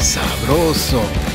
sabroso.